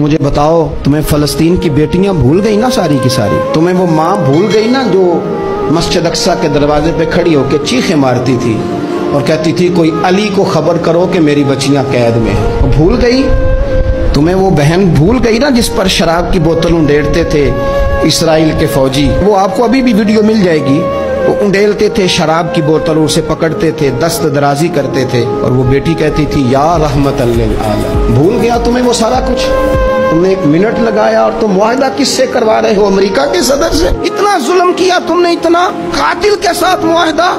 मुझे बताओ, तुम्हें फलस्तीन की बेटियाँ भूल गई ना सारी की सारी? तुम्हें वो माँ भूल गई ना जो मस्जिद अक्सा के दरवाजे पे खड़ी होकर चीखें मारती थी और कहती थी, कोई अली को खबर करो कि मेरी बच्चियाँ कैद में हैं। भूल गई? तुम्हें वो बहन भूल गई ना जिस पर शराब की बोतल उंडेड़ते थे इसराइल के फौजी? वो आपको अभी भी वीडियो मिल जाएगी। वो उंडेलते थे, शराब की बोतल उसे पकड़ते थे, दस्त दराजी करते थे और वो बेटी कहती थी, या रहमत भूल गया तुम्हें वो सारा कुछ? तुमने एक मिनट लगाया और तुम वायदा किससे करवा रहे हो? अमेरिका के सदर से। इतना जुल्म किया तुमने, इतना कातिल के साथ मुआहदा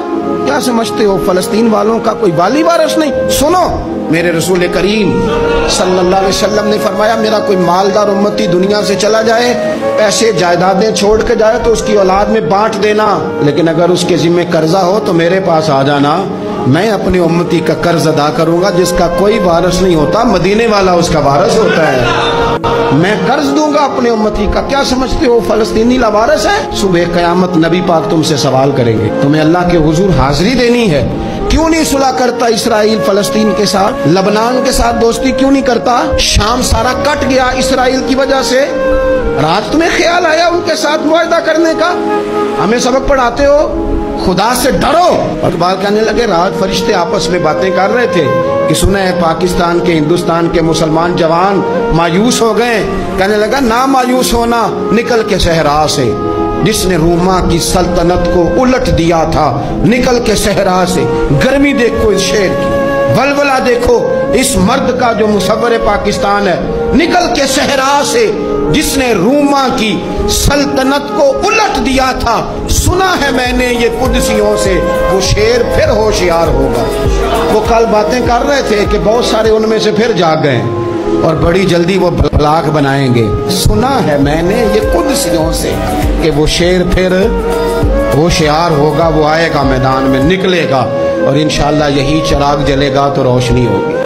क्या समझते हो, फलस्तीन वालों का कोई वाली वारस नहीं? सुनो, मेरे रसूल करीम सल्लल्लाहु अलैहि वसल्लम ने फरमाया, मेरा कोई मालदार उम्मती दुनिया से चला जाए, पैसे, जायदादें छोड़ के जाए तो उसकी औलाद में बांट देना। लेकिन अगर उसके जिम्मे कर्जा हो तो मेरे पास आ जाना। मैं अपनी उम्मती का कर्ज अदा करूँगा, जिसका कोई वारस नहीं होता, मदीने वाला उसका वारस होता है। मैं कर्ज दूँगा अपने उम्मती का। क्या समझते हो? फलस्तीनी लवारस है? सुबह कयामत नबी पाक तुमसे सवाल करेंगे। तुम्हें अल्लाह के हुजूर हाजिरी देनी है। क्यों नहीं सुलह करता इसराइल फलस्तीन के साथ? लबनान के साथ दोस्ती क्यों नहीं करता? शाम सारा कट गया इसराइल की वजह से। रात तुम्हें ख्याल आया उनके साथ मुआदा करने का? हमें सबक पढ़ाते हो? खुदा से डरो। बात कहने लगे, रात फरिश्ते आपस में बातें कर रहे थे कि सुने है पाकिस्तान के, हिंदुस्तान के मुसलमान जवान मायूस हो गए। कहने लगा, ना मायूस होना, निकल के सहरा से। जिसने रूमा की सल्तनत को उलट दिया था, निकल के सहरा से गर्मी देखो इस शेर की। बलबला देखो, इस मर्द का जो मुसवर पाकिस्तान है, निकल के सहरा से जिसने रूमा की सल्तनत को उलट दिया था, सुना है मैंने ये कुदसियों से, वो शेर फिर होशियार होगा। वो कल बातें कर रहे थे कि बहुत सारे उनमें से फिर जाग गए। और बड़ी जल्दी वो ब्लाक बनाएँगे। सुना है मैंने ये खुद सिरों से कि वो शेर फिर, वो होशियार होगा, वो आएगा मैदान में, निकलेगा और इन यही चराग जलेगा तो रोशनी होगी।